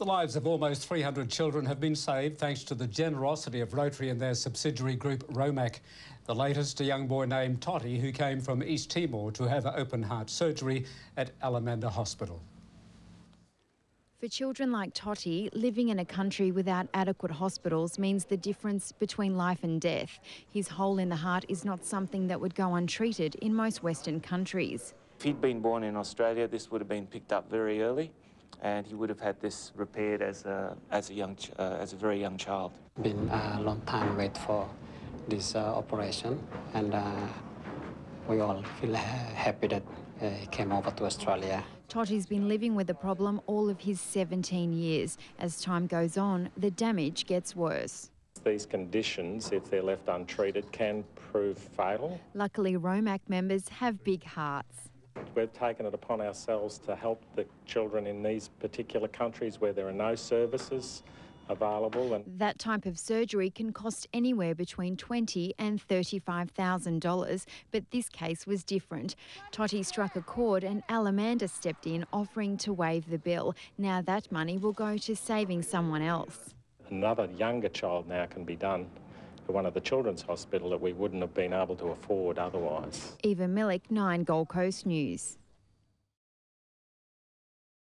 The lives of almost 300 children have been saved thanks to the generosity of Rotary and their subsidiary group Romac. The latest, a young boy named Toti who came from East Timor to have open heart surgery at Allamanda Hospital. For children like Toti, living in a country without adequate hospitals means the difference between life and death. His hole in the heart is not something that would go untreated in most Western countries. If he'd been born in Australia, this would have been picked up very early and he would have had this repaired as a, as a, young, uh, as a very young child. Been a long time wait for this uh, operation and uh, we all feel happy that uh, he came over to Australia. Toti's been living with the problem all of his 17 years. As time goes on, the damage gets worse. These conditions, if they're left untreated, can prove fatal. Luckily, Romac members have big hearts. We've taken it upon ourselves to help the children in these particular countries where there are no services available. And that type of surgery can cost anywhere between twenty and thirty-five thousand dollars, but this case was different. Toti struck a chord, and Allamanda stepped in, offering to waive the bill. Now that money will go to saving someone else. Another younger child now can be done one of the children's hospital that we wouldn't have been able to afford otherwise. Eva Millick, 9 Gold Coast News.